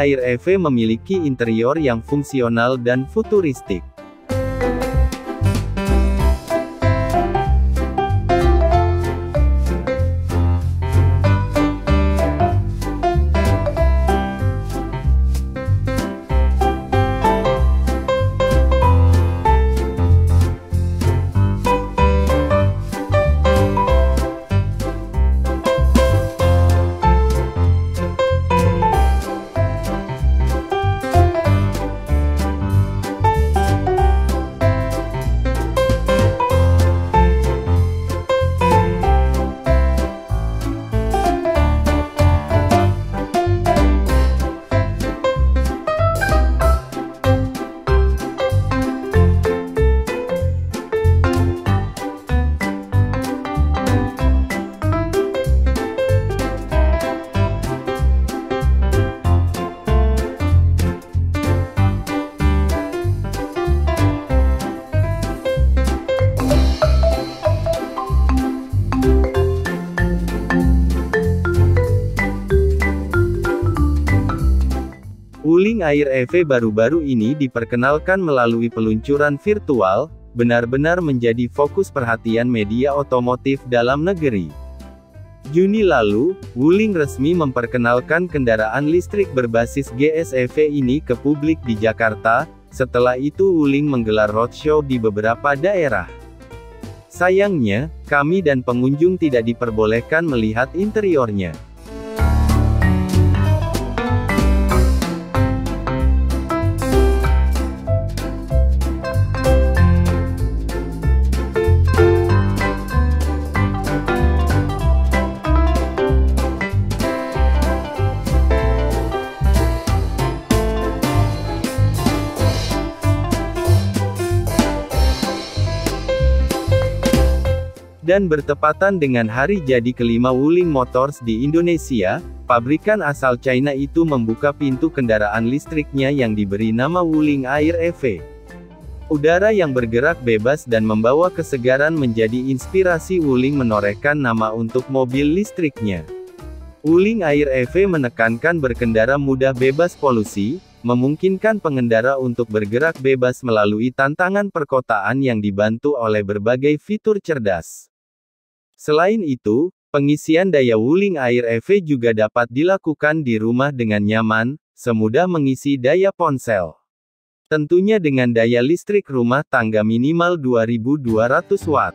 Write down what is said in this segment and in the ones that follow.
Air EV memiliki interior yang fungsional dan futuristik. Wuling Air EV baru-baru ini diperkenalkan melalui peluncuran virtual, benar-benar menjadi fokus perhatian media otomotif dalam negeri. Juni lalu, Wuling resmi memperkenalkan kendaraan listrik berbasis GSEV ini ke publik di Jakarta, setelah itu Wuling menggelar roadshow di beberapa daerah. Sayangnya, kami dan pengunjung tidak diperbolehkan melihat interiornya. Dan bertepatan dengan hari jadi kelima Wuling Motors di Indonesia, pabrikan asal China itu membuka pintu kendaraan listriknya yang diberi nama Wuling Air EV. Udara yang bergerak bebas dan membawa kesegaran menjadi inspirasi Wuling menorehkan nama untuk mobil listriknya. Wuling Air EV menekankan berkendara mudah bebas polusi, memungkinkan pengendara untuk bergerak bebas melalui tantangan perkotaan yang dibantu oleh berbagai fitur cerdas. Selain itu, pengisian daya Wuling Air EV juga dapat dilakukan di rumah dengan nyaman, semudah mengisi daya ponsel. Tentunya dengan daya listrik rumah tangga minimal 2200 watt.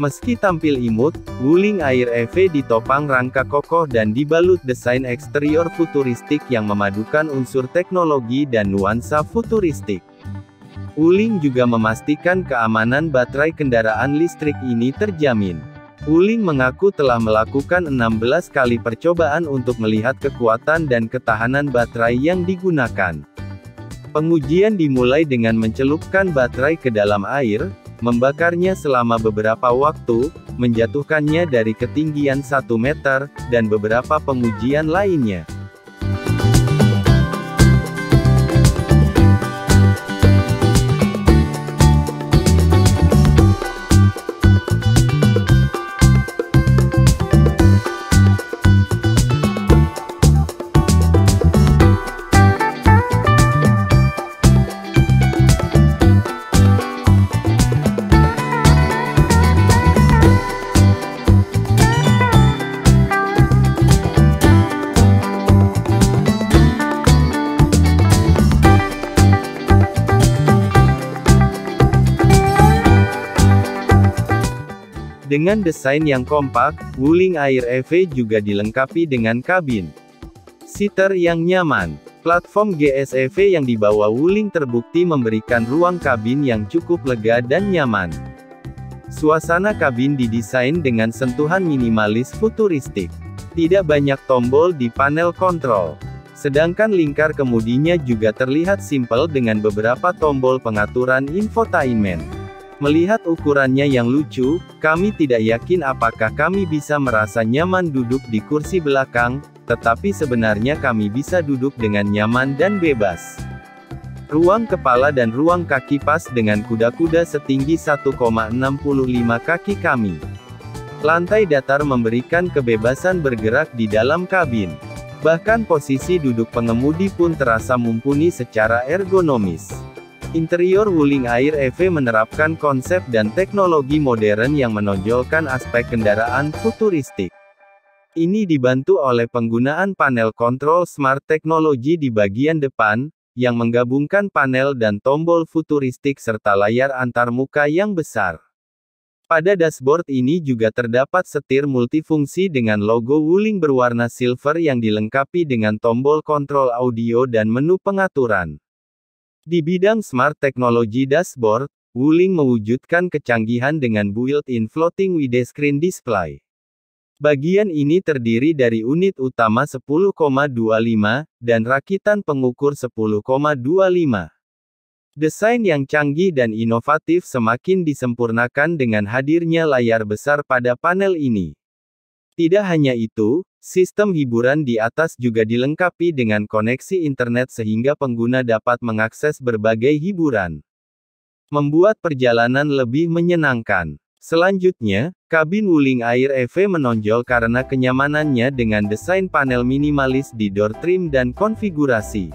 Meski tampil imut, Wuling Air EV ditopang rangka kokoh dan dibalut desain eksterior futuristik yang memadukan unsur teknologi dan nuansa futuristik. Wuling juga memastikan keamanan baterai kendaraan listrik ini terjamin. Wuling mengaku telah melakukan 16 kali percobaan untuk melihat kekuatan dan ketahanan baterai yang digunakan. Pengujian dimulai dengan mencelupkan baterai ke dalam air, membakarnya selama beberapa waktu, menjatuhkannya dari ketinggian 1 meter, dan beberapa pengujian lainnya. Dengan desain yang kompak, Wuling Air EV juga dilengkapi dengan kabin seater yang nyaman. Platform GSEV yang dibawa Wuling terbukti memberikan ruang kabin yang cukup lega dan nyaman. Suasana kabin didesain dengan sentuhan minimalis futuristik. Tidak banyak tombol di panel kontrol. Sedangkan lingkar kemudinya juga terlihat simpel dengan beberapa tombol pengaturan infotainment. Melihat ukurannya yang lucu, kami tidak yakin apakah kami bisa merasa nyaman duduk di kursi belakang, tetapi sebenarnya kami bisa duduk dengan nyaman dan bebas. Ruang kepala dan ruang kaki pas dengan kuda-kuda setinggi 1,65 kaki kami. Lantai datar memberikan kebebasan bergerak di dalam kabin. Bahkan posisi duduk pengemudi pun terasa mumpuni secara ergonomis. Interior Wuling Air EV menerapkan konsep dan teknologi modern yang menonjolkan aspek kendaraan futuristik. Ini dibantu oleh penggunaan panel kontrol smart technology di bagian depan, yang menggabungkan panel dan tombol futuristik serta layar antarmuka yang besar. Pada dashboard ini juga terdapat setir multifungsi dengan logo Wuling berwarna silver yang dilengkapi dengan tombol kontrol audio dan menu pengaturan. Di bidang Smart Technology Dashboard, Wuling mewujudkan kecanggihan dengan built-in floating widescreen display. Bagian ini terdiri dari unit utama 10,25, dan rakitan pengukur 10,25. Desain yang canggih dan inovatif semakin disempurnakan dengan hadirnya layar besar pada panel ini. Tidak hanya itu, sistem hiburan di atas juga dilengkapi dengan koneksi internet sehingga pengguna dapat mengakses berbagai hiburan. Membuat perjalanan lebih menyenangkan. Selanjutnya, kabin Wuling Air EV menonjol karena kenyamanannya dengan desain panel minimalis di door trim dan konfigurasi.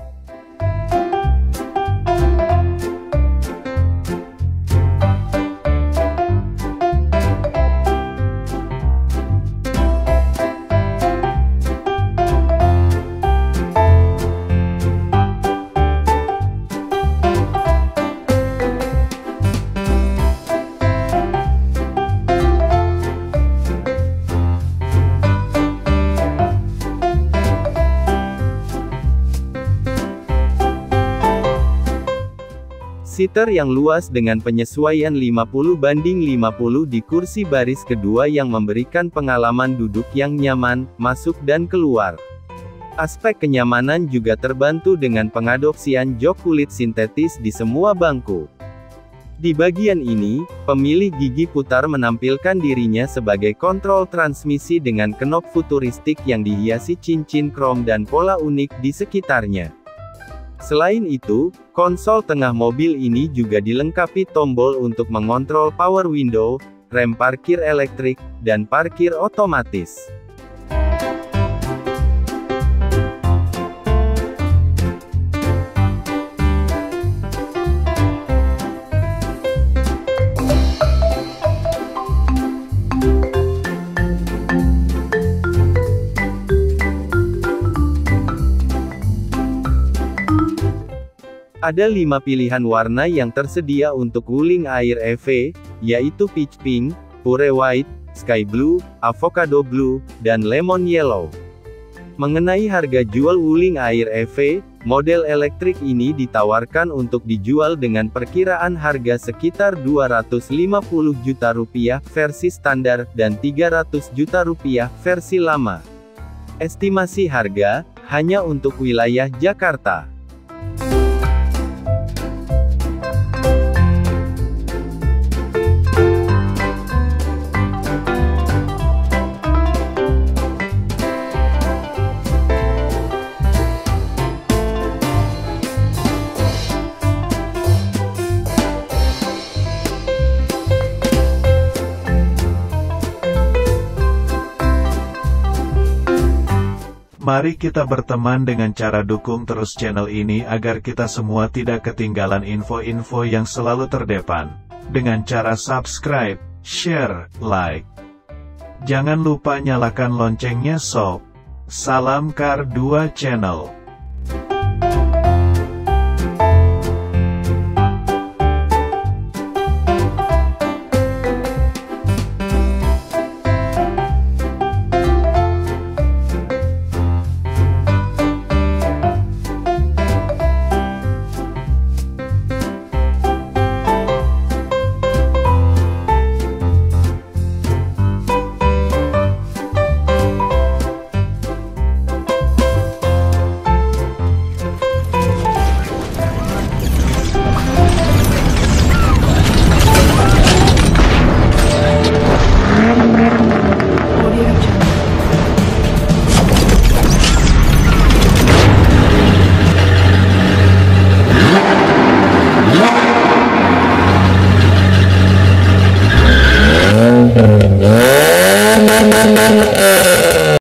Seater yang luas dengan penyesuaian 50 banding 50 di kursi baris kedua yang memberikan pengalaman duduk yang nyaman, masuk dan keluar. Aspek kenyamanan juga terbantu dengan pengadopsian jok kulit sintetis di semua bangku. Di bagian ini, pemilih gigi putar menampilkan dirinya sebagai kontrol transmisi dengan kenop futuristik yang dihiasi cincin krom dan pola unik di sekitarnya. Selain itu, konsol tengah mobil ini juga dilengkapi tombol untuk mengontrol power window, rem parkir elektrik, dan parkir otomatis. Ada lima pilihan warna yang tersedia untuk Wuling Air EV, yaitu Peach Pink, Pure White, Sky Blue, Avocado Blue, dan Lemon Yellow. Mengenai harga jual Wuling Air EV, model elektrik ini ditawarkan untuk dijual dengan perkiraan harga sekitar 250 juta rupiah versi standar dan 300 juta rupiah versi lama. Estimasi harga hanya untuk wilayah Jakarta. Mari kita berteman dengan cara dukung terus channel ini agar kita semua tidak ketinggalan info-info yang selalu terdepan. Dengan cara subscribe, share, like. Jangan lupa nyalakan loncengnya sob. Salam Kar 2 Channel.